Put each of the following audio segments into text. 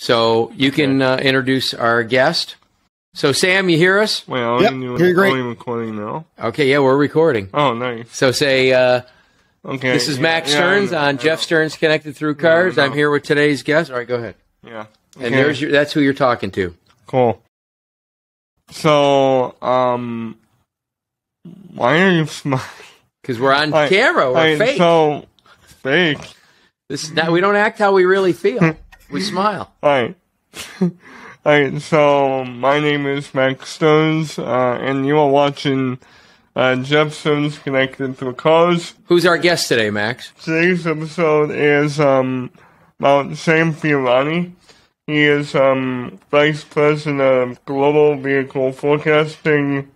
So you can uh, introduce our guest. So Sam, you hear us? Well, Yep, you hear you great. only recording now. Okay, yeah, we're recording. Oh, nice. So say, uh, Okay. this is yeah, Max yeah, Sterns I on I Jeff know. Sterns Connected Through Cars. I I'm here with today's guest. All right, go ahead. Yeah. And Okay, there's your, that's who you're talking to. cool. So, um, why are you smiling? Because we're on Alright, camera. We're Alright, fake. So fake. this is not, we don't act how we really feel. we smile. Alright. Alright, so my name is Max Stones, uh, and you are watching uh, Jeff Sterns Connected Through Cars. Who's our guest today, Max? Today's episode is um, about Sam Fiorani. He is um, Vice President of Global Vehicle Forecasting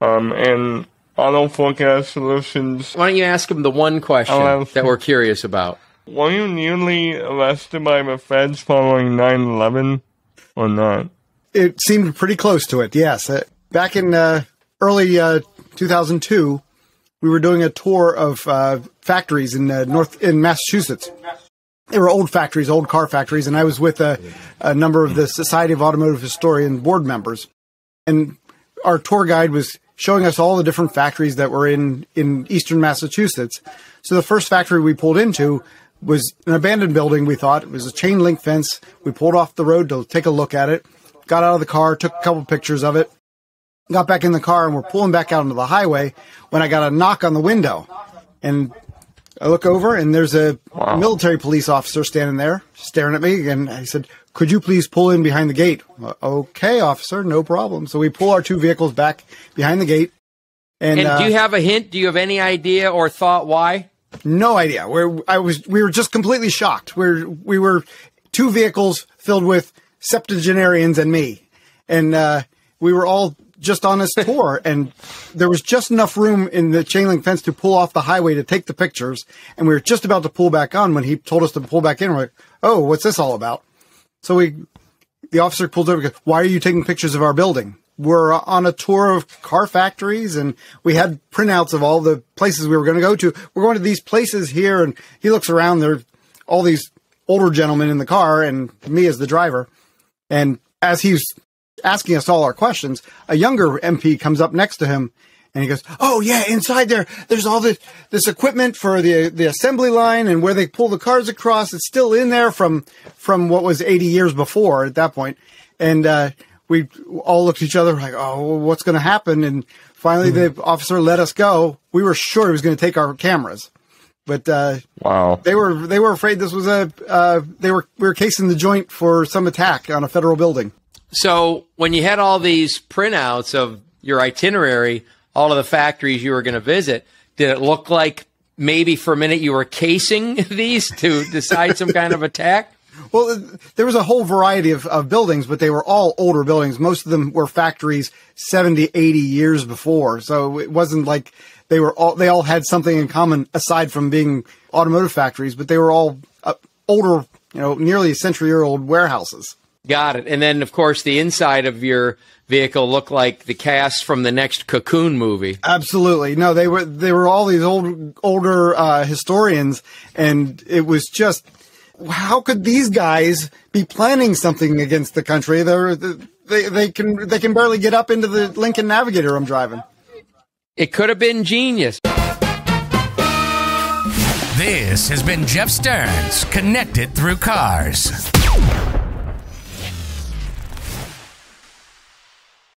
um, and Auto Forecast Solutions. Why don't you ask him the one question that we're curious about? Were you nearly arrested by the feds following 9 11 or not? It seemed pretty close to it. Yes, uh, back in uh, early uh, 2002, we were doing a tour of uh, factories in uh, North in Massachusetts. They were old factories, old car factories, and I was with a, a number of the Society of Automotive Historian board members. And our tour guide was showing us all the different factories that were in in eastern Massachusetts. So the first factory we pulled into was an abandoned building. We thought it was a chain link fence. We pulled off the road to take a look at it. Got out of the car, took a couple pictures of it, got back in the car, and we're pulling back out onto the highway when I got a knock on the window, and I look over and there's a military police officer standing there staring at me. And I said, Could you please pull in behind the gate? "Uh, Okay, officer, no problem. So we pull our two vehicles back behind the gate. And, And uh, do you have a hint? Do you have any idea or thought why? No idea. We're, I was, we were just completely shocked. We're, we were two vehicles filled with septuagenarians and me. And, uh, we were all just on this tour and there was just enough room in the chain link fence to pull off the highway to take the pictures. And we were just about to pull back on when he told us to pull back in. We're like, Oh, what's this all about? So we, the officer pulled over. and goes, Why are you taking pictures of our building? We're on a tour of car factories, and we had printouts of all the places we were going to go to. We're going to these places here, and he looks around. There, are all these older gentlemen in the car, and me as the driver. And as he's asking us all our questions, a younger MP comes up next to him, and he goes, "Oh yeah, inside there, there's all this this equipment for the the assembly line and where they pull the cars across. It's still in there from from what was 80 years before at that point." And uh, we all looked at each other like, "Oh, what's going to happen?" And finally, the officer let us go. We were sure he was going to take our cameras, but uh, Wow. they were they were afraid this was a uh, they were we were casing the joint for some attack on a federal building. So when you had all these printouts of your itinerary, all of the factories you were going to visit, did it look like maybe for a minute you were casing these to decide some kind of attack? Well, there was a whole variety of, of buildings, but they were all older buildings. Most of them were factories 70, 80 years before. So it wasn't like they were all, they all had something in common aside from being automotive factories, but they were all uh, older, you know, nearly a century year old warehouses. Got it. And then, of course, the inside of your vehicle looked like the cast from the next Cocoon movie. Absolutely. No, they were, they were all these old, older, uh, historians. And it was just, how could these guys be planning something against the country? They're, they, they can, they can barely get up into the Lincoln Navigator I'm driving. It could have been genius. This has been Jeff Sterns, Connected Through Cars.